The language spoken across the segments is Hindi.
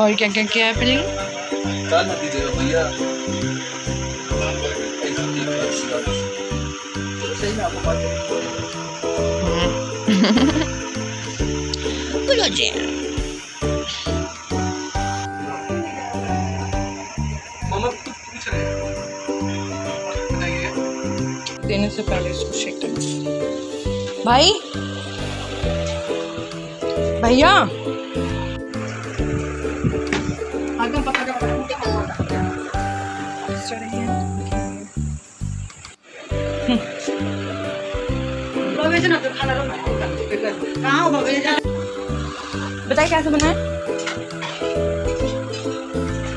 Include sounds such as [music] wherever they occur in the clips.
और क्या क्या किया है भैया बोलो जी हैं देने से पहले इसको शेक करना। भाई? भैया? कहाँ हो बगैचा बताइए कैसे बनाए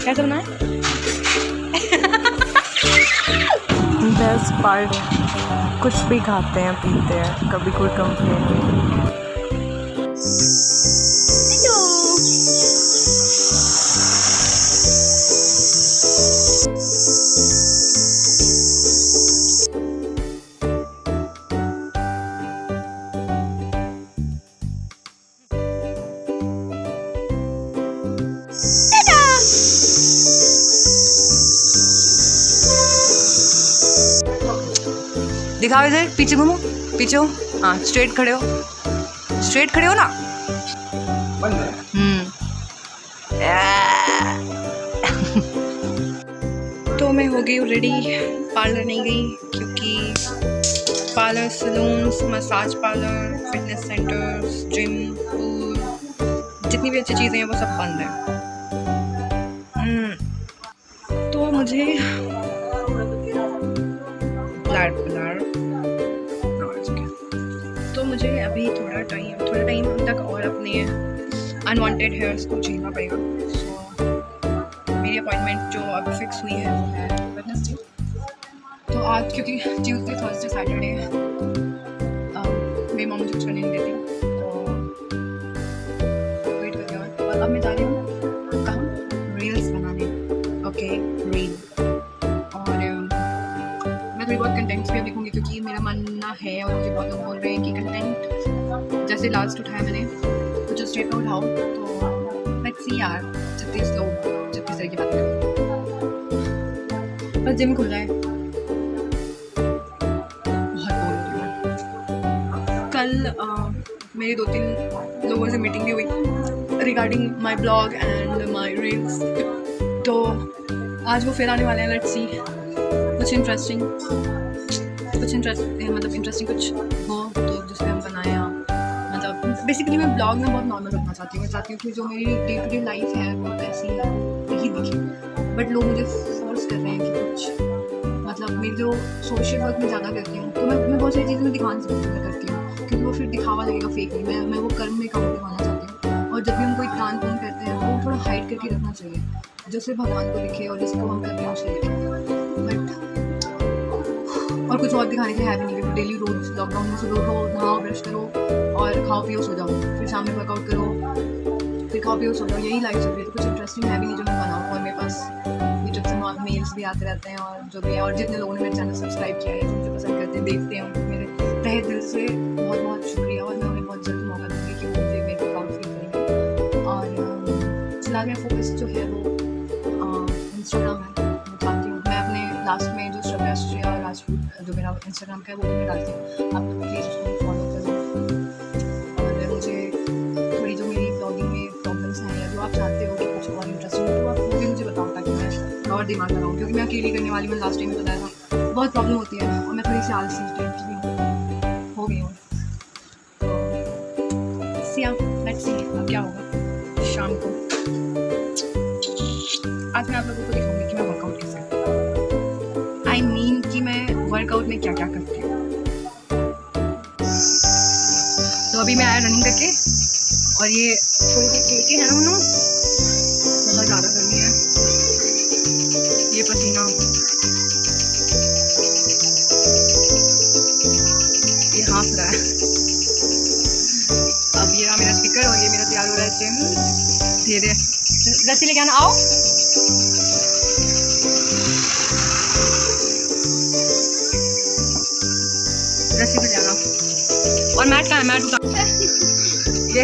कैसे बनाए बेस्ट पार्ट कुछ भी खाते हैं, पीते हैं, कभी कोई कंप्लेन नहीं। दिखाओ इधर पीछे घूमो पीछे हो। हाँ स्ट्रेट खड़े हो। स्ट्रेट खड़े हो ना? हम्म। तो मैं हो गई हूँ रेडी पार्लर नहीं गई क्योंकि parlour salons massage parlour fitness centres gym pool जितनी भी अच्छी चीज़ें हैं वो सब बंद हैं। तो मुझे ब्लड ब्लड तो मुझे अभी थोड़ा टाइम थोड़ा टाइम तक और अपने अनवांटेड हेयर्स को झेलना पड़ेगा। सो मेरी अपॉइंटमेंट जो अब फिक्स हुई है वेडनेसडे तो आज, क्योंकि ट्यूसडे थर्सडे सैटरडे मेरी मम्मी मुझे करने नहीं देती है और मुझे बहुत लोग बोल रहे हैं कि कंटेंट जैसे लास्ट उठाया मैंने जो स्टेप में उठाओ। तो लेट्स सी यार छत्तीस लोग छत्तीस तरह की बात करें बस जिम खुल है। बहुत हूँ कल अ, मेरी दो तीन लोगों से मीटिंग भी हुई regarding my blog and my reels तो आज वो फिर आने वाले हैं लेट्स सी कुछ इंटरेस्टिंग कुछ इंटरेस्ट मतलब इंटरेस्टिंग कुछ हो तो जिसमें हम बनाए मतलब बेसिकली मैं ब्लॉग में बहुत नॉर्मल रखना चाहती हूँ मैं चाहती हूँ कि जो मेरी डे टू डे लाइफ है वो ऐसी ही दिखे बट लोग मुझे फोर्स कर रहे हैं कि कुछ मतलब मेरी जो सोशल वर्क में ज़्यादा करती हूँ तो मैं मैं बहुत सारी चीज़ें मैं दिखा नहीं सकती करती हूँ क्योंकि वो फिर दिखावा लगेगा फेक नहीं मैं मैं वो कर्म में काम दिखाना चाहती हूँ और जब भी हम कोई दान पुण्य करते हैं वो थोड़ा हाइड करके रखना चाहिए जो सिर्फ़ भगवान को दिखे और जिसको हम कर रहे हैं उसे दिखे बट कुछ और दिखाने के है भी नहीं डेली रोज लॉकडाउन में सुबह उठो, नहाओ ब्रश करो और खाओ, पियो, सो जाओ। फिर शाम में वर्कआउट करो, फिर खाओ, पियो, सो जाओ। यही लाइफ चल रही है। तो कुछ इंटरेस्टिंग है भी नहीं जो मैं बनाऊँ। और मेरे पास यूट्यूब से मेल्स भी आते रहते हैं और जो भी है। और जितने लोगों ने मेरे चैनल सब्सक्राइब किया है मुझे पसंद करते हैं, देखते हैं। मेरे तहे दिल से बहुत बहुत शुक्रिया। और मैं उन्हें बहुत जल्द मौका दूँगी कि मुझे मेरे को प्राउड फील करेंगे और फ़िलहाल मेरा फोकस जो है वो इंस्टाग्राम है। मैं हूँ। मैं अपने लास्ट में जो श्रव्या श्रेया जो मेरा इंस्टाग्राम का है, वो भी मैं डालती हूँ। आप लोग प्लीज़ उसको फॉलो करो। और मुझे थोड़ी जो मेरी ब्लॉगिंग में प्रॉब्लम्स हैं या जो आप चाहते हो कि कुछ और इंटरेस्टिंग हो तो आप वो भी मुझे बताओ ताकि मैं और दिमाग लगाऊँ क्योंकि मैं अकेली करने वाली मैंने लास्ट टाइम में बताया था। बहुत प्रॉब्लम होती है और मैं थोड़ी सी आलसी टाइप की हूँ गई हूँ। तो क्या होगा? शाम को। आज मैं आप लोगों को दिखाऊँगी वर्कआउट में क्या क्या करती हूँ। तो अभी मैं आया रनिंग करके, और ये थोड़ी सी केके हैं बहुत ज़्यादा गर्मी है। ये पसीना। ये हाँफ रहा है। अब ये रहा मेरा स्पीकर और ये मेरा तैयार हो रहा है जिम धीरे रस्सी लेके आना आओ। रस्सी पे जाना। और मैट कहाँ है, मैट उठा ये।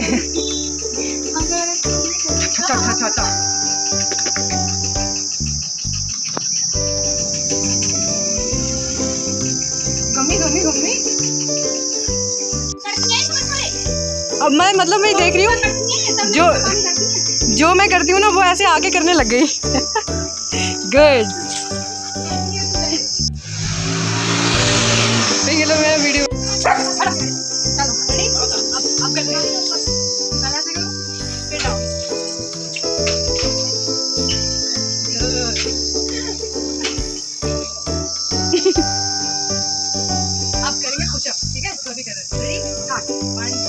अच्छा अच्छा अच्छा अच्छा। अब मैं मतलब मैं देख रही हूँ, जो जो मैं करती हूँ ना, वो ऐसे आके करने लग गई। [laughs] गुड 欢迎